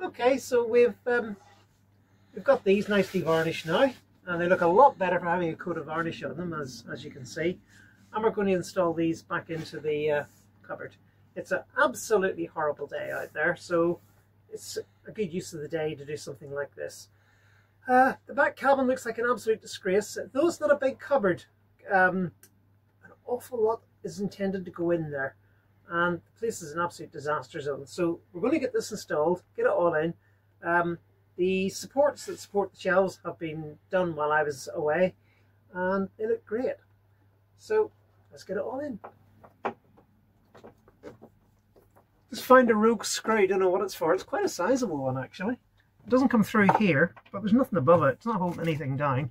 Okay, so we've um, we've got these nicely varnished now, and they look a lot better for having a coat of varnish on them, as as you can see. And we're going to install these back into the uh, cupboard. It's an absolutely horrible day out there, so it's a good use of the day to do something like this. Uh, the back cabin looks like an absolute disgrace. Though it's not a big cupboard, um, an awful lot is intended to go in there. And the place is an absolute disaster zone. So we're going to get this installed, get it all in. Um, the supports that support the shelves have been done while I was away and they look great. So let's get it all in. Just find a rogue screw, I don't know what it's for. It's quite a sizable one actually. It doesn't come through here, but there's nothing above it. It's not holding anything down.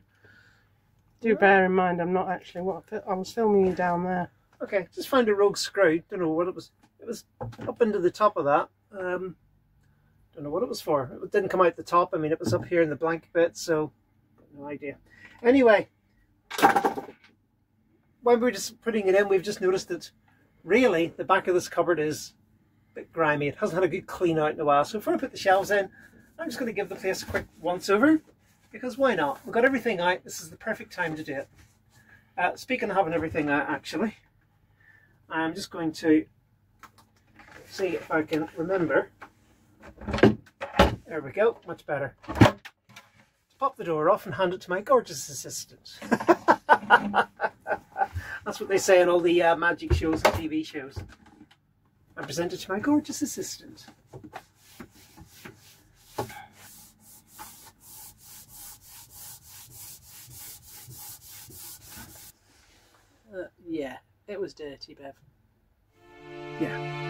Do bear in mind I'm not actually what I was filming you down there. Okay, just found a rogue screw. Don't know what it was. It was up into the top of that. Um, don't know what it was for. It didn't come out the top. I mean, it was up here in the blank bit, so no idea. Anyway, when we were just putting it in, we've just noticed that really the back of this cupboard is a bit grimy. It hasn't had a good clean out in a while. So before I put the shelves in, I'm just going to give the place a quick once over because why not? We've got everything out. This is the perfect time to do it. Uh, speaking of having everything out, actually, I'm just going to see if I can remember. There we go, much better. Pop the door off and hand it to my gorgeous assistant. That's what they say in all the uh, magic shows and TV shows. I present it to my gorgeous assistant. Uh, yeah, it dirty, Bev. Yeah.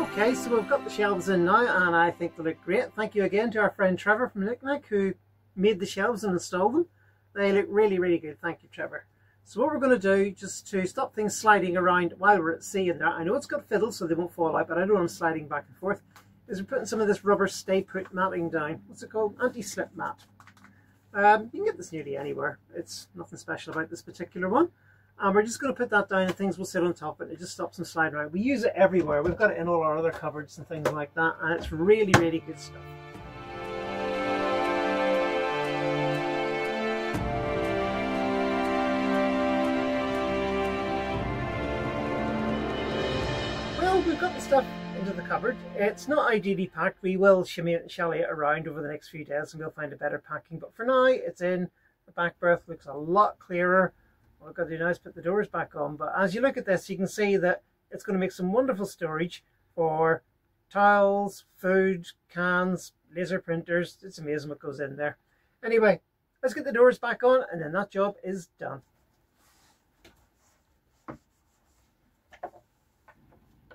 Okay, so we've got the shelves in now and I think they look great. Thank you again to our friend Trevor from Knickknack who made the shelves and installed them. They look really, really good. Thank you, Trevor. So what we're going to do, just to stop things sliding around while we're at sea in there, I know it's got fiddles so they won't fall out, but I don't want them sliding back and forth, is we're putting some of this rubber stay put matting down. What's it called? Anti-slip mat. Um, you can get this nearly anywhere. It's nothing special about this particular one. And we're just going to put that down and things will sit on top of it. It just stops them sliding around. We use it everywhere. We've got it in all our other cupboards and things like that. And it's really, really good stuff. Stuff into the cupboard. It's not ideally packed. We will shimmy it and shally it around over the next few days and we'll find a better packing. But for now, it's in. The back berth looks a lot clearer. What I've got to do now is put the doors back on. But as you look at this, you can see that it's going to make some wonderful storage for towels, food, cans, laser printers. It's amazing what goes in there. Anyway, let's get the doors back on and then that job is done.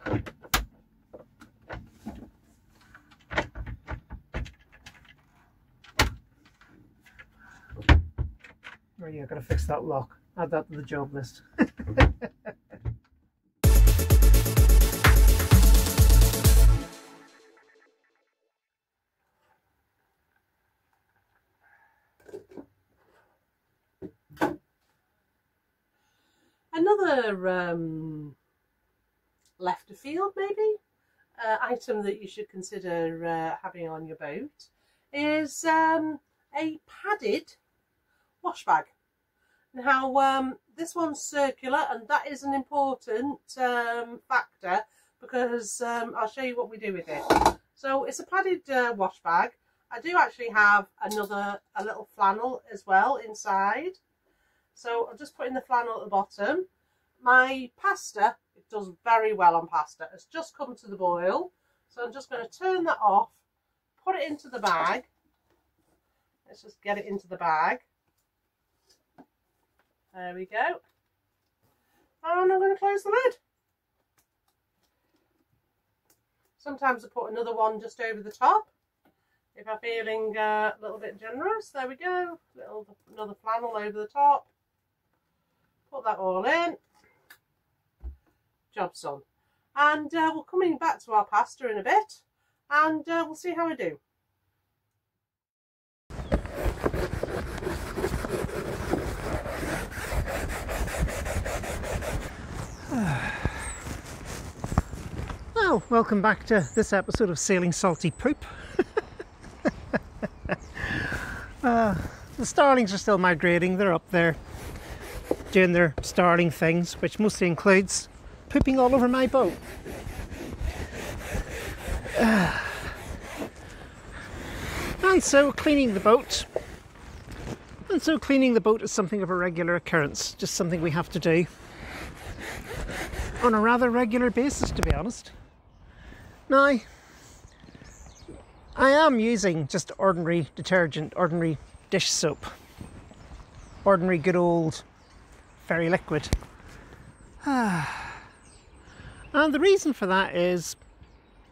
Oh yeah, gotta fix that lock. Add that to the job list. Another um, left of field, maybe, uh, item that you should consider uh, having on your boat is um, a padded wash bag. Now, um, this one's circular, and that is an important um, factor because um, I'll show you what we do with it. So it's a padded uh, wash bag. I do actually have another, a little flannel as well inside. So I'm just putting the flannel at the bottom. My pasta, it does very well on pasta. It's just come to the boil. So I'm just going to turn that off, put it into the bag. Let's just get it into the bag. There we go. And I'm going to close the lid. Sometimes I put another one just over the top if I'm feeling uh, a little bit generous. There we go. Little another flannel over the top. Put that all in. Job's done. And uh, we'll come in back to our pasta in a bit and uh, we'll see how we do. Well, welcome back to this episode of Sailing Salty Poop. uh, the starlings are still migrating, they're up there doing their starling things, which mostly includes pooping all over my boat. And so cleaning the boat. And so cleaning the boat is something of a regular occurrence, just something we have to do on a rather regular basis, to be honest. Now, I am using just ordinary detergent, ordinary dish soap, ordinary good old fairy liquid. and the reason for that is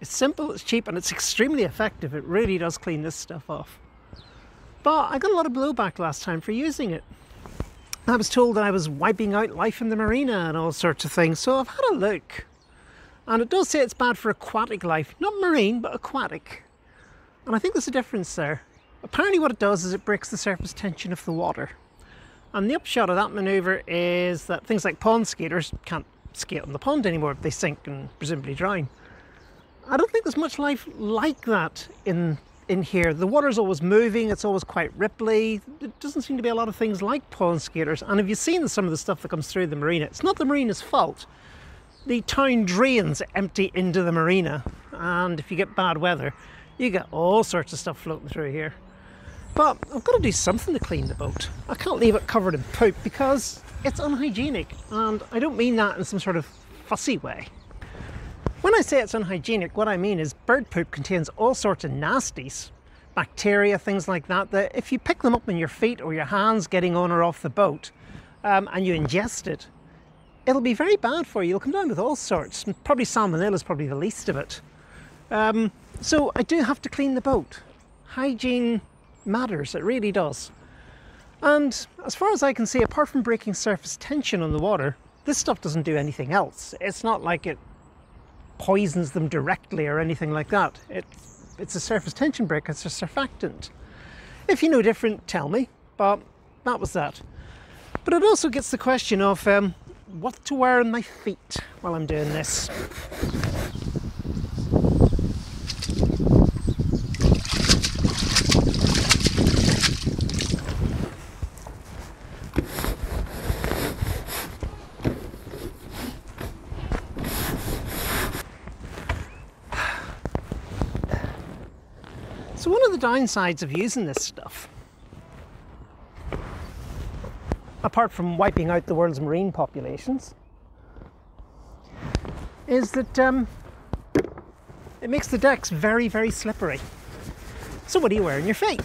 it's simple, it's cheap, and it's extremely effective. It really does clean this stuff off. But I got a lot of blowback last time for using it. I was told that I was wiping out life in the marina and all sorts of things, so I've had a look. And it does say it's bad for aquatic life, not marine, but aquatic. And I think there's a difference there. Apparently, what it does is it breaks the surface tension of the water. And the upshot of that manoeuvre is that things like pond skaters can't skate on the pond anymore, they sink and presumably drown. I don't think there's much life like that in in here. The water's always moving, it's always quite ripply. There doesn't seem to be a lot of things like pond skaters. And if you've seen some of the stuff that comes through the marina, it's not the marina's fault. The town drains empty into the marina, and if you get bad weather, you get all sorts of stuff floating through here. But I've got to do something to clean the boat. I can't leave it covered in poop because it's unhygienic, and I don't mean that in some sort of fussy way. When I say it's unhygienic, what I mean is bird poop contains all sorts of nasties, bacteria, things like that, that if you pick them up in your feet or your hands getting on or off the boat um, and you ingest it, it'll be very bad for you. You'll come down with all sorts. Probably salmonella is probably the least of it. Um, so I do have to clean the boat. Hygiene matters, it really does. And as far as I can see, apart from breaking surface tension on the water, this stuff doesn't do anything else. It's not like it poisons them directly or anything like that. It, it's a surface tension breaker, it's a surfactant. If you know different, tell me, but that was that. But it also gets the question of um, what to wear on my feet while I'm doing this. Downsides of using this stuff, apart from wiping out the world's marine populations, is that um, it makes the decks very, very slippery. So what do you wear on your feet?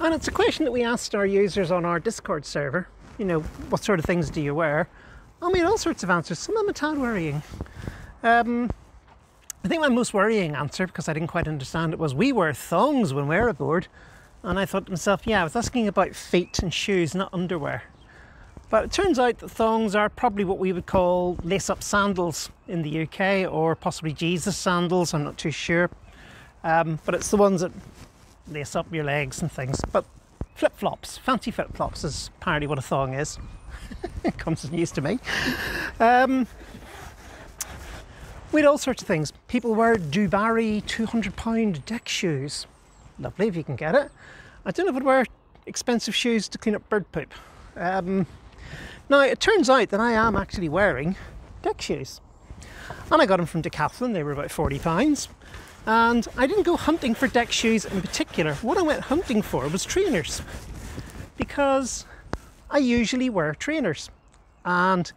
And it's a question that we asked our users on our Discord server. You know, what sort of things do you wear? I mean, all sorts of answers. Some of them are tad worrying. Um, I think my most worrying answer, because I didn't quite understand it, was we wear thongs when we're aboard. And I thought to myself, yeah, I was asking about feet and shoes, not underwear. But it turns out that thongs are probably what we would call lace up sandals in the UK, or possibly Jesus sandals, I'm not too sure. Um, but it's the ones that lace up your legs and things. But flip flops, fancy flip flops is apparently what a thong is. it comes as news to me. Um, we had all sorts of things. People wear Dubarry 200 pound deck shoes. Lovely if you can get it. I don't know if I'd wear expensive shoes to clean up bird poop. Um, now, it turns out that I am actually wearing deck shoes. And I got them from Decathlon, they were about 40 pounds. And I didn't go hunting for deck shoes in particular. What I went hunting for was trainers. Because I usually wear trainers. And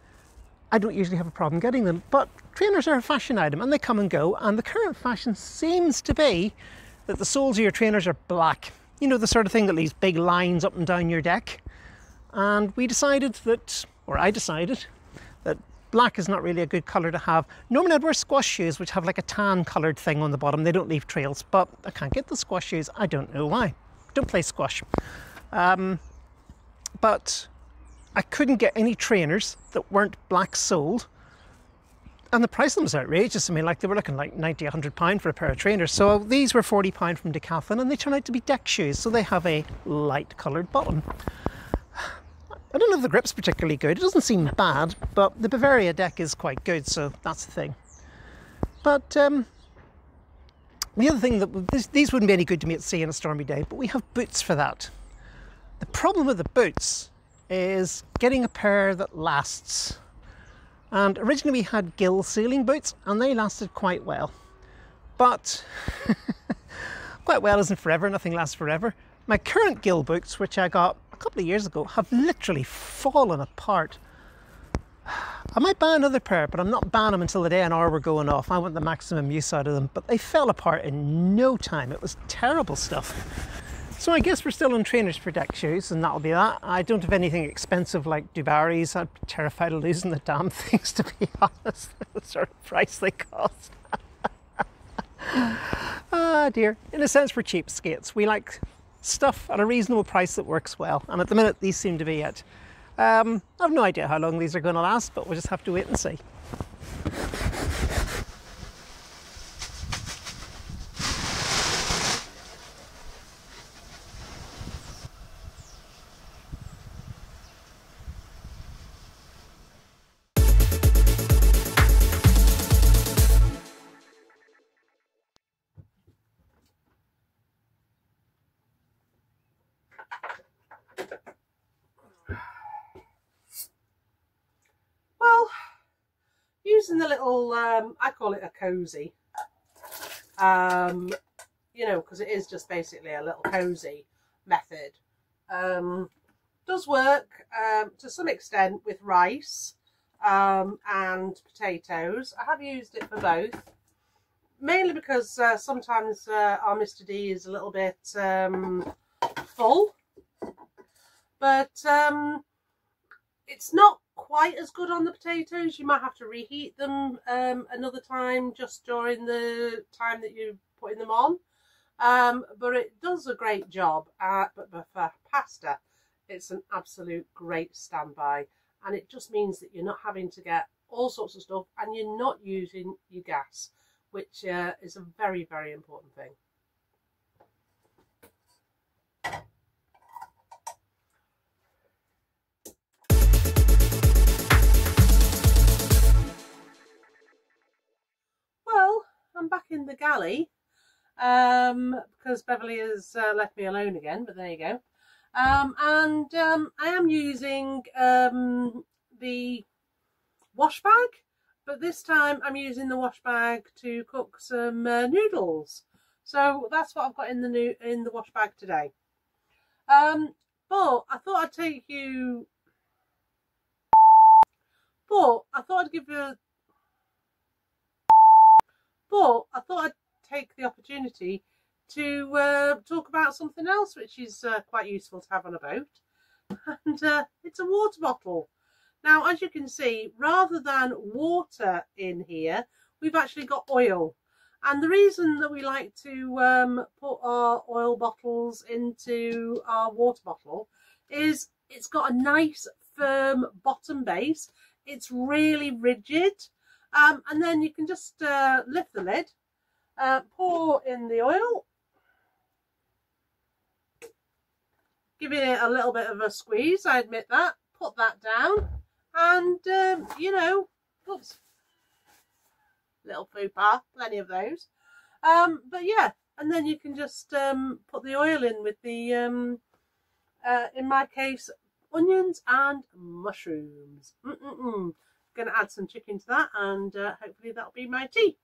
I don't usually have a problem getting them. But trainers are a fashion item and they come and go. And the current fashion seems to be that the soles of your trainers are black. You know, the sort of thing that leaves big lines up and down your deck. And we decided that, or I decided, that black is not really a good colour to have. Normally I'd wear squash shoes which have like a tan coloured thing on the bottom. They don't leave trails, but I can't get the squash shoes. I don't know why. Don't play squash. Um, but I couldn't get any trainers that weren't black soled. And the price of them was outrageous. I mean, like they were looking like 90, 100 pound for a pair of trainers. So these were 40 pound from Decathlon and they turn out to be deck shoes. So they have a light coloured bottom. I don't know if the grip's particularly good. It doesn't seem bad, but the Bavaria deck is quite good, so that's the thing. But um, the other thing that this, these wouldn't be any good to me at sea on a stormy day, but we have boots for that. The problem with the boots is getting a pair that lasts. And originally we had gill sealing boots, and they lasted quite well. But quite well isn't forever, nothing lasts forever. My current gill boots, which I got a couple of years ago, have literally fallen apart. I might buy another pair, but I'm not buying them until the day an hour were going off. I want the maximum use out of them, but they fell apart in no time. It was terrible stuff. So I guess we're still on trainers for deck shoes, and that'll be that. I don't have anything expensive like Dubarry's. I'm terrified of losing the damn things, to be honest, the sort of price they cost. ah dear. In a sense, we're cheapskates. We like stuff at a reasonable price that works well, and at the minute, these seem to be it. Um, I have no idea how long these are going to last, but we'll just have to wait and see. Using the little, um, I call it a cozy, um, you know, because it is just basically a little cozy method. Um, does work um, to some extent with rice um, and potatoes. I have used it for both, mainly because uh, sometimes uh, our Mr. D is a little bit um, full, but um, it's not quite as good on the potatoes. You might have to reheat them um, another time just during the time that you're putting them on. Um, but it does a great job. But, but for pasta, it's an absolute great standby. And it just means that you're not having to get all sorts of stuff and you're not using your gas, which uh, is a very, very important thing. The galley um, because Beverly has uh, left me alone again, but there you go. Um, and um, I am using um, the wash bag, but this time I'm using the wash bag to cook some uh, noodles. So that's what I've got in the new in the wash bag today. Um, but I thought I'd take you. But I thought I'd give you but I thought I'd take the opportunity to uh, talk about something else which is uh, quite useful to have on a boat. And uh, it's a water bottle. Now, as you can see, rather than water in here, we've actually got oil. And the reason that we like to um, put our oil bottles into our water bottle is it's got a nice firm bottom base. It's really rigid um, and then you can just uh, lift the lid, uh, pour in the oil, giving it a little bit of a squeeze, I admit that, put that down, and, um, you know, oops, little pas, plenty of those. Um, but yeah, and then you can just um, put the oil in with the, um, uh, in my case, onions and mushrooms. Mm -mm -mm going to add some chicken to that and uh, hopefully that'll be my tea.